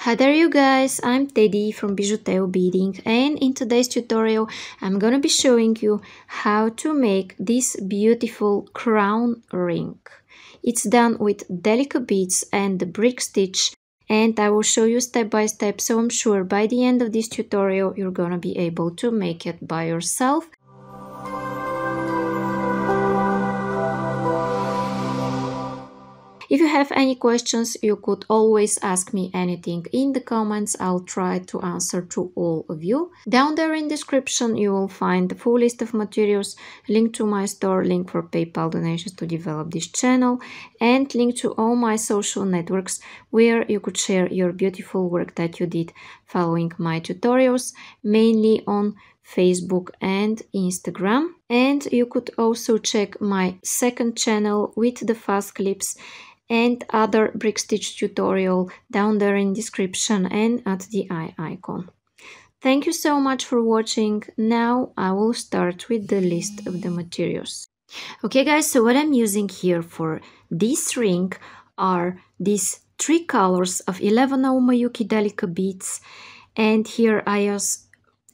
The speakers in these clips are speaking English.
Hi there you guys, I'm Teddy from Bijuteo Beading and in today's tutorial I'm gonna be showing you how to make this beautiful crown ring. It's done with Delica beads and the brick stitch and I will show you step by step so I'm sure by the end of this tutorial you're gonna be able to make it by yourself If you have any questions, you could always ask me anything in the comments. I'll try to answer to all of you. Down there in description, you will find the full list of materials, link to my store, link for PayPal donations to develop this channel, and link to all my social networks where you could share your beautiful work that you did following my tutorials, mainly on Facebook and Instagram. And you could also check my second channel with the fast clips and other brick stitch tutorial down there in description and at the eye icon. Thank you so much for watching. Now I will start with the list of the materials. Okay guys, so what I'm using here for this ring are these three colors of 11 Miyuki Delica beads and here I use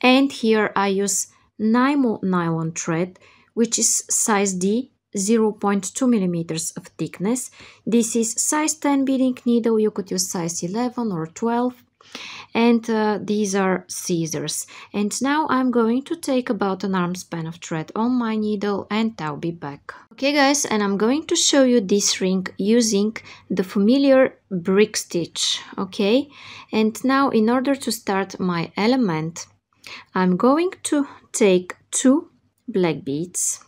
and here I use Nymo nylon thread which is size D 0.2 millimeters of thickness. This is size 10 beading needle. You could use size 11 or 12. And uh, these are scissors. And now I'm going to take about an arm span of thread on my needle and I'll be back. Okay guys, and I'm going to show you this ring using the familiar brick stitch. Okay, and now in order to start my element, I'm going to take two black beads.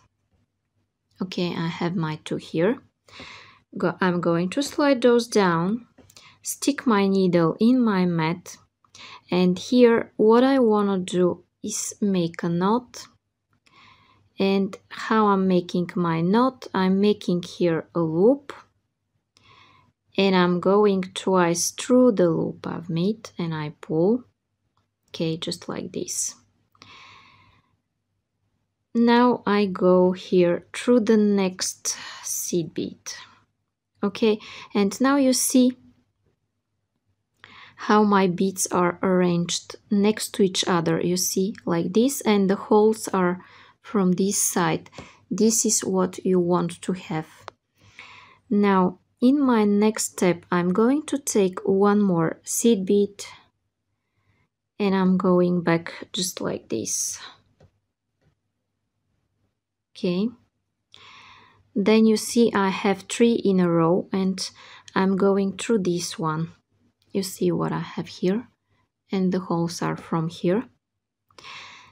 Okay I have my two here. Go, I'm going to slide those down stick my needle in my mat and here what I want to do is make a knot. And how I'm making my knot I'm making here a loop. And I'm going twice through the loop I've made and I pull okay just like this. Now I go here through the next seed bead okay? And now you see how my beads are arranged next to each other. You see like this and the holes are from this side. This is what you want to have. Now in my next step I'm going to take one more seed bead and I'm going back just like this. Okay. Then you see I have three in a row and I'm going through this one. You see what I have here? And the holes are from here.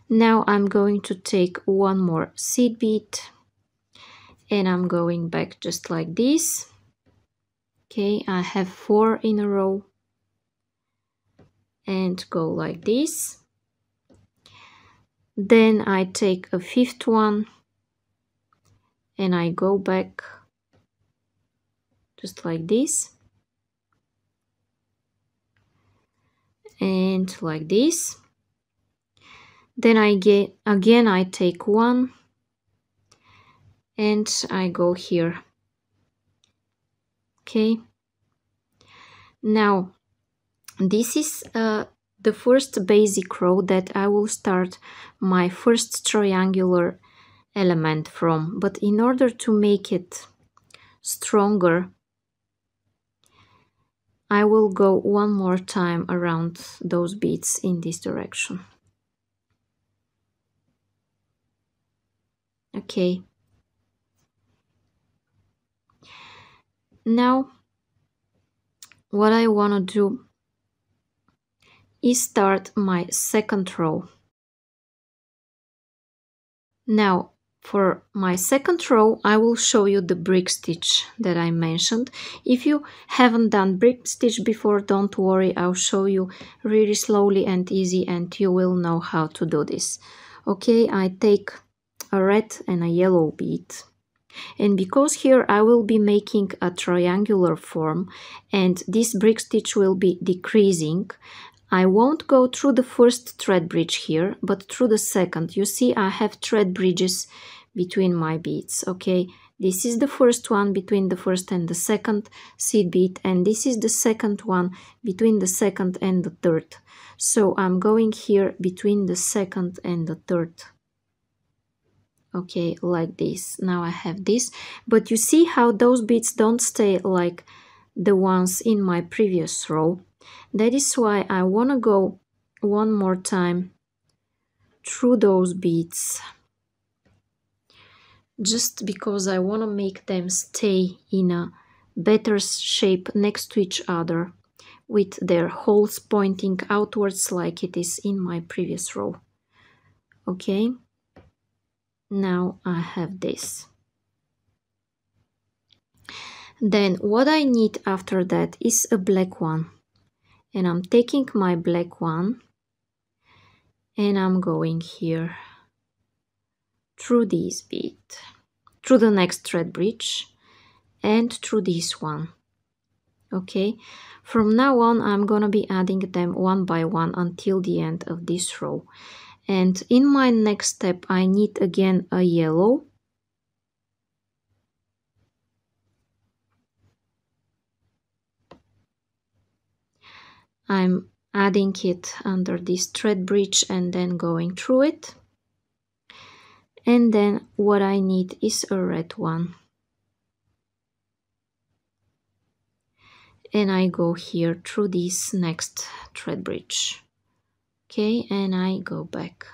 Now I'm going to take one more seed bead and I'm going back just like this. Okay I have four in a row and go like this. Then I take a fifth one and I go back just like this. And like this. Then I get again I take one and I go here. Okay. Now this is uh, the first basic row that I will start my first triangular element from. But in order to make it stronger I will go one more time around those beads in this direction. Okay. Now what I want to do is start my second row now for my second row, I will show you the brick stitch that I mentioned. If you haven't done brick stitch before, don't worry, I'll show you really slowly and easy and you will know how to do this. Okay, I take a red and a yellow bead. And because here I will be making a triangular form and this brick stitch will be decreasing, I won't go through the first thread bridge here, but through the second. You see I have thread bridges between my beads okay? This is the first one between the first and the second seed bead and this is the second one between the second and the third. So I'm going here between the second and the third. Okay like this. Now I have this. But you see how those beads don't stay like the ones in my previous row that is why I want to go one more time through those beads. Just because I want to make them stay in a better shape next to each other with their holes pointing outwards like it is in my previous row. Okay? Now I have this. Then what I need after that is a black one and I'm taking my black one. And I'm going here through this bead through the next thread bridge and through this one. Okay? From now on I'm gonna be adding them one by one until the end of this row. And in my next step I need again a yellow I'm adding it under this thread bridge and then going through it. And then what I need is a red one. And I go here through this next thread bridge. Okay and I go back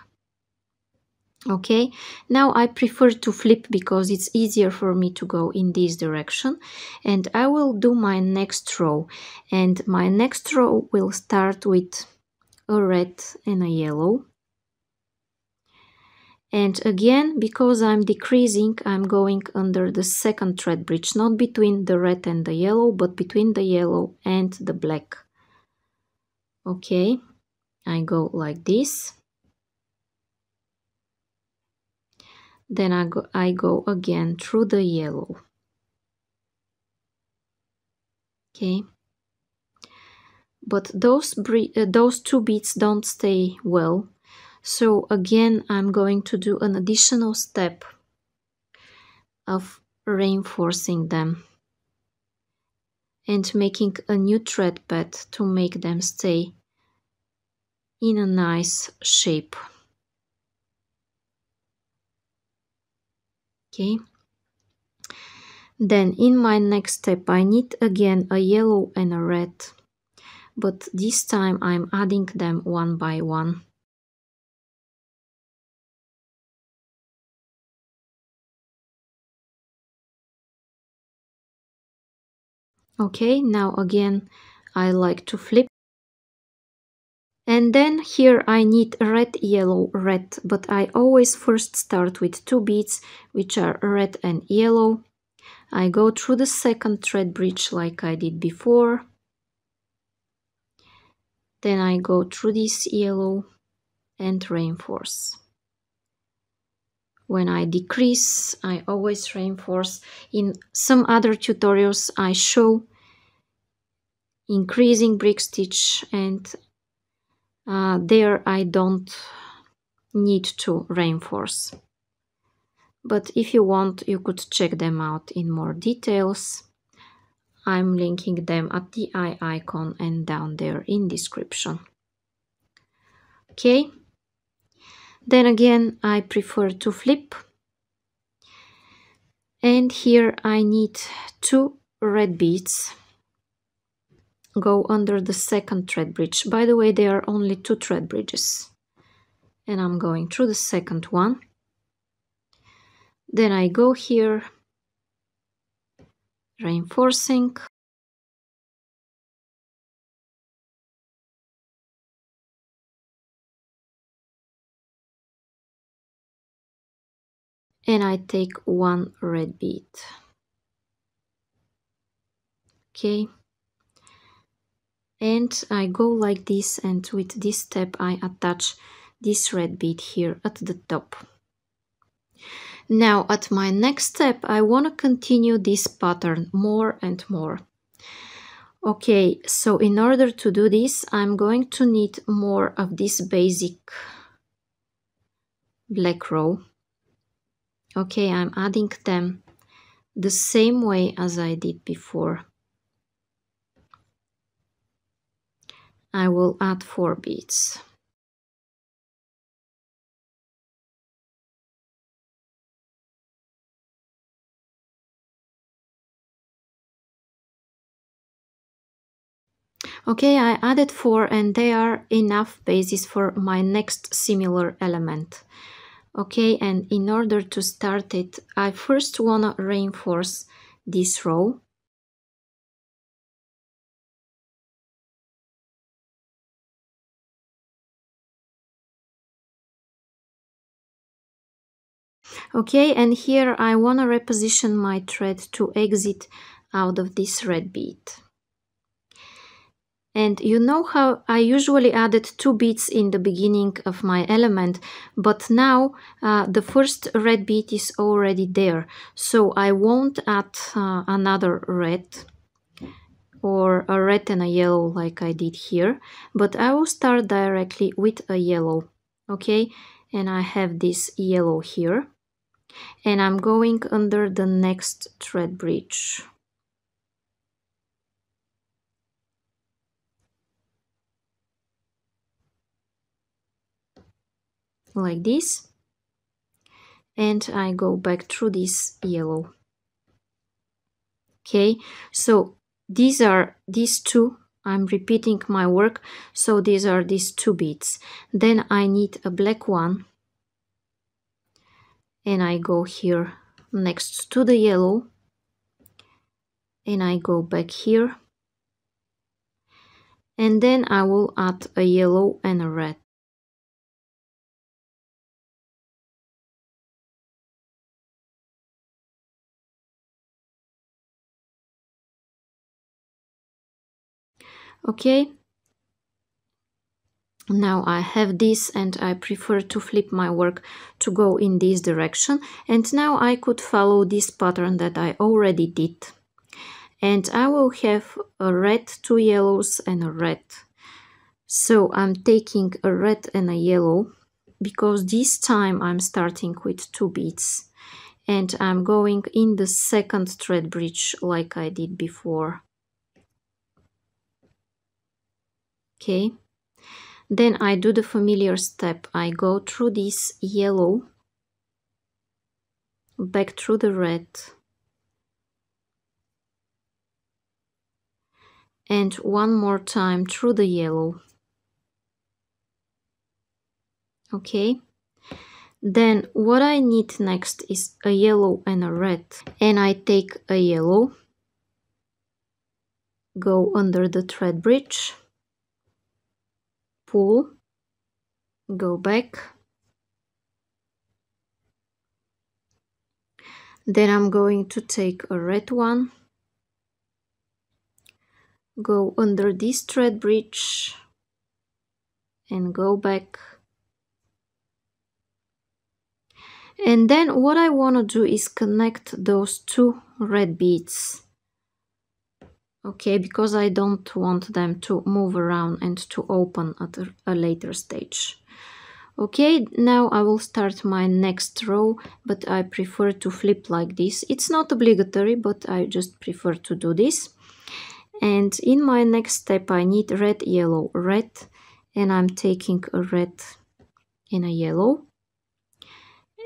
okay? Now I prefer to flip because it's easier for me to go in this direction. And I will do my next row. And my next row will start with a red and a yellow. And again because I'm decreasing I'm going under the second thread bridge not between the red and the yellow but between the yellow and the black. Okay? I go like this then I go, I go again through the yellow. Okay. But those uh, those two beads don't stay well. So again I'm going to do an additional step of reinforcing them and making a new thread bed to make them stay in a nice shape. Okay. Then in my next step I need again a yellow and a red, but this time I'm adding them one by one. Okay, now again I like to flip and then here I need red, yellow, red, but I always first start with two beads, which are red and yellow. I go through the second thread bridge like I did before. Then I go through this yellow and reinforce. When I decrease, I always reinforce. In some other tutorials, I show increasing brick stitch and uh, there I don't need to reinforce. But if you want, you could check them out in more details. I'm linking them at the eye icon and down there in description. Okay. Then again, I prefer to flip. And here I need two red beads go under the second thread bridge. By the way, there are only two thread bridges. And I'm going through the second one. Then I go here, reinforcing. And I take one red bead. Okay and I go like this and with this step I attach this red bead here at the top. Now at my next step I want to continue this pattern more and more. Okay, so in order to do this I'm going to need more of this basic black row Okay, I'm adding them the same way as I did before. I will add four beads. Okay, I added four and they are enough bases for my next similar element. Okay, and in order to start it, I first wanna reinforce this row. Okay, and here I wanna reposition my thread to exit out of this red bead. And you know how I usually added two beads in the beginning of my element, but now uh, the first red bead is already there. So I won't add uh, another red or a red and a yellow like I did here, but I will start directly with a yellow, okay? And I have this yellow here, and I'm going under the next thread bridge. like this. And I go back through this yellow. Okay so these are these two I'm repeating my work. So these are these two beads then I need a black one and I go here next to the yellow and I go back here. And then I will add a yellow and a red. Okay now I have this and I prefer to flip my work to go in this direction. And now I could follow this pattern that I already did. And I will have a red, two yellows and a red. So I'm taking a red and a yellow because this time I'm starting with two beads. And I'm going in the second thread bridge like I did before. Okay then I do the familiar step. I go through this yellow back through the red and one more time through the yellow. Okay. Then what I need next is a yellow and a red. And I take a yellow go under the thread bridge pull, go back. Then I'm going to take a red one, go under this thread bridge and go back. And then what I want to do is connect those two red beads okay because I don't want them to move around and to open at a later stage. Okay now I will start my next row but I prefer to flip like this. It's not obligatory but I just prefer to do this. And in my next step I need red yellow red and I'm taking a red and a yellow.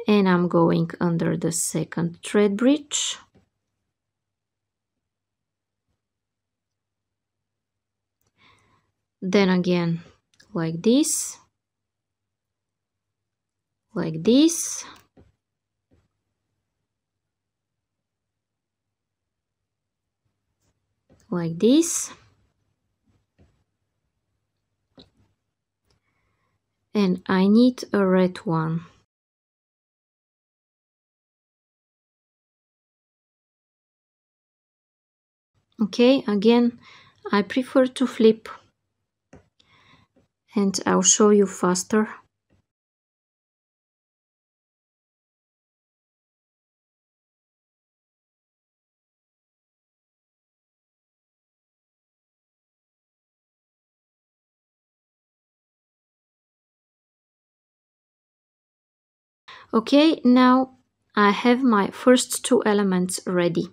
And I'm going under the second thread bridge then again like this like this. Like this. And I need a red one. Okay again I prefer to flip and I'll show you faster. Okay, now I have my first two elements ready.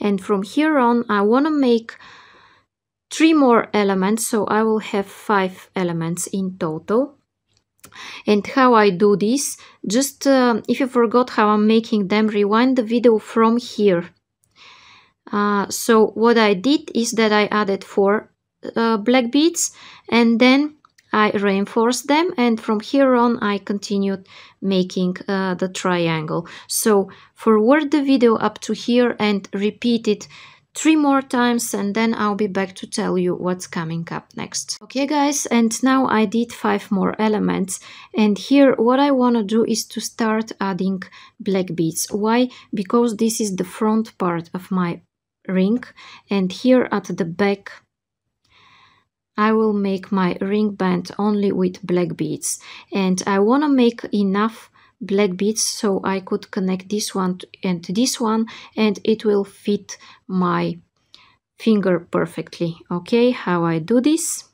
And from here on, I want to make three more elements, so I will have five elements in total. And how I do this, just uh, if you forgot how I'm making them, rewind the video from here. Uh, so what I did is that I added four uh, black beads and then I reinforced them and from here on I continued making uh, the triangle. So forward the video up to here and repeat it three more times and then I'll be back to tell you what's coming up next. Okay guys and now I did five more elements and here what I want to do is to start adding black beads. Why? Because this is the front part of my ring and here at the back I will make my ring band only with black beads and I want to make enough black beads so I could connect this one and this one and it will fit my finger perfectly. Okay how I do this?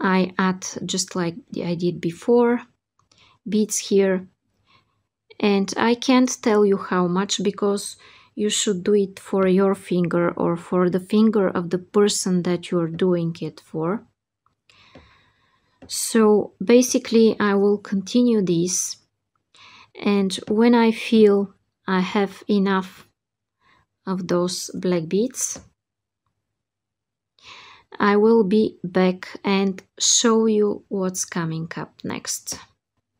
I add just like I did before beads here. And I can't tell you how much because you should do it for your finger or for the finger of the person that you're doing it for. So basically I will continue this and when I feel I have enough of those black beads I will be back and show you what's coming up next.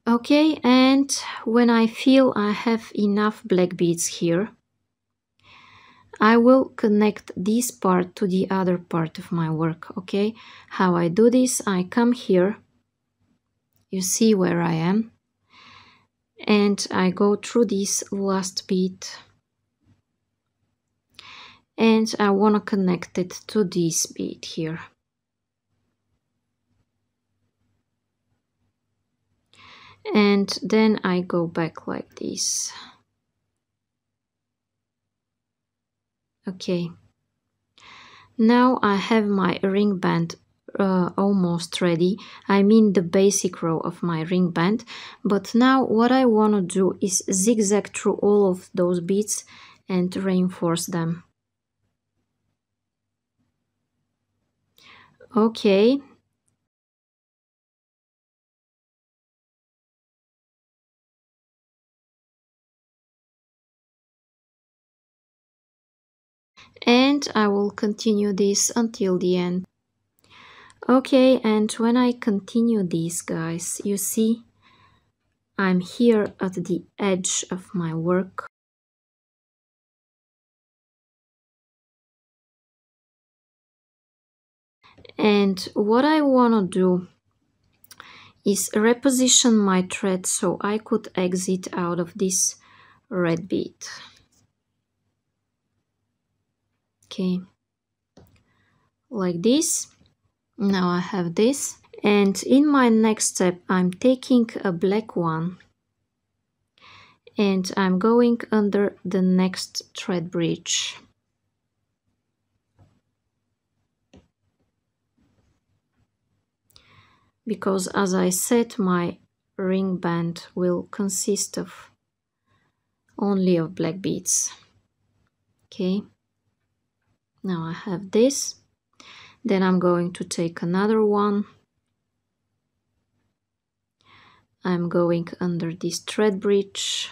Okay, and when I feel I have enough black beads here, I will connect this part to the other part of my work, okay? How I do this, I come here, you see where I am, and I go through this last bit and I want to connect it to this bead here. And then I go back like this. Okay. Now I have my ring band uh, almost ready. I mean the basic row of my ring band. But now what I want to do is zigzag through all of those beads and reinforce them. Okay and I will continue this until the end. Okay, and when I continue this, guys, you see I'm here at the edge of my work. And what I want to do is reposition my thread so I could exit out of this red bead okay like this. Now I have this. And in my next step I'm taking a black one. And I'm going under the next thread bridge. Because as I said my ring band will consist of only of black beads. Okay now I have this. Then I'm going to take another one. I'm going under this thread bridge.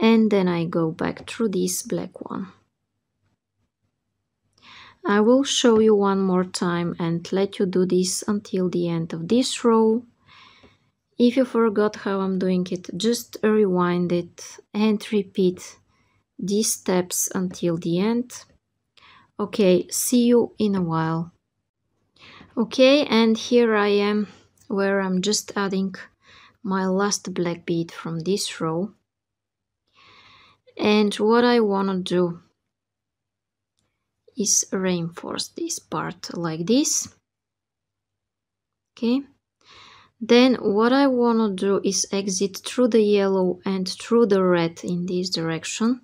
And then I go back through this black one. I will show you one more time and let you do this until the end of this row. If you forgot how I'm doing it just rewind it and repeat these steps until the end. Okay, see you in a while. Okay, and here I am where I'm just adding my last black bead from this row. And what I want to do is reinforce this part like this. Okay. Then what I want to do is exit through the yellow and through the red in this direction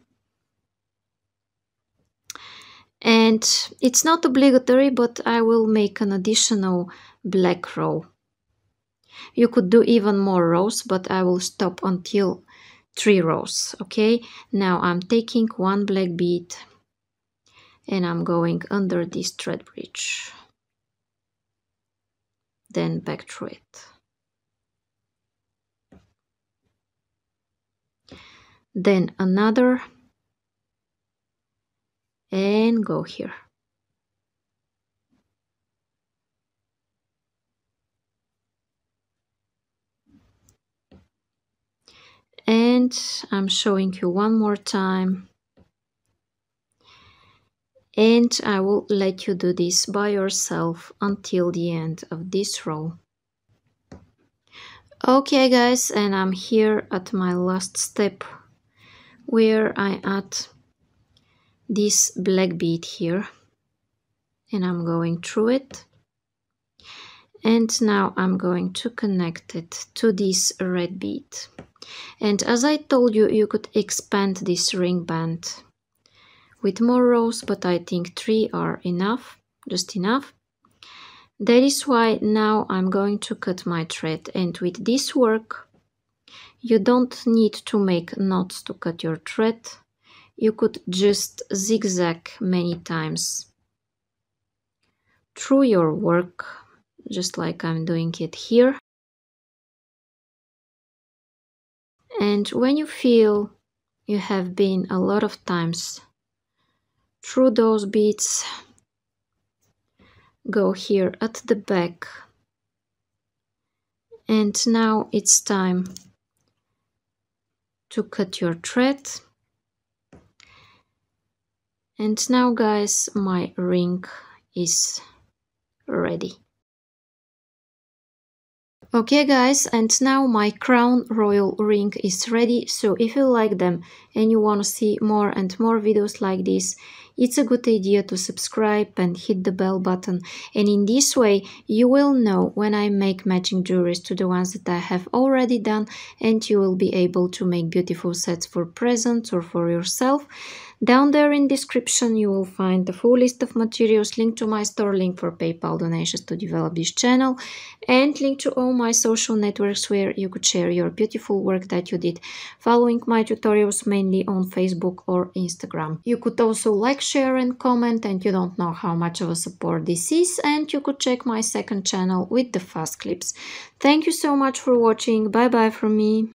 and it's not obligatory but I will make an additional black row You could do even more rows, but I will stop until three rows, okay? Now I'm taking one black bead and I'm going under this thread bridge. Then back through it. Then another and go here. and I'm showing you one more time and I will let you do this by yourself until the end of this row. Okay guys and I'm here at my last step where I add this black bead here and I'm going through it. And now I'm going to connect it to this red bead. And as I told you you could expand this ring band with more rows but I think three are enough just enough. That is why now I'm going to cut my thread. And with this work you don't need to make knots to cut your thread you could just zigzag many times through your work just like I'm doing it here And when you feel you have been a lot of times through those beads, go here at the back. And now it's time to cut your thread. And now guys, my ring is ready. Okay guys, and now my crown royal ring is ready, so if you like them and you want to see more and more videos like this, it's a good idea to subscribe and hit the bell button and in this way you will know when I make matching jewelries to the ones that I have already done and you will be able to make beautiful sets for presents or for yourself. Down there in description you will find the full list of materials, link to my store, link for PayPal donations to develop this channel and link to all my social networks where you could share your beautiful work that you did following my tutorials mainly on Facebook or Instagram. You could also like, share and comment and you don't know how much of a support this is and you could check my second channel with the fast clips. Thank you so much for watching. Bye bye from me.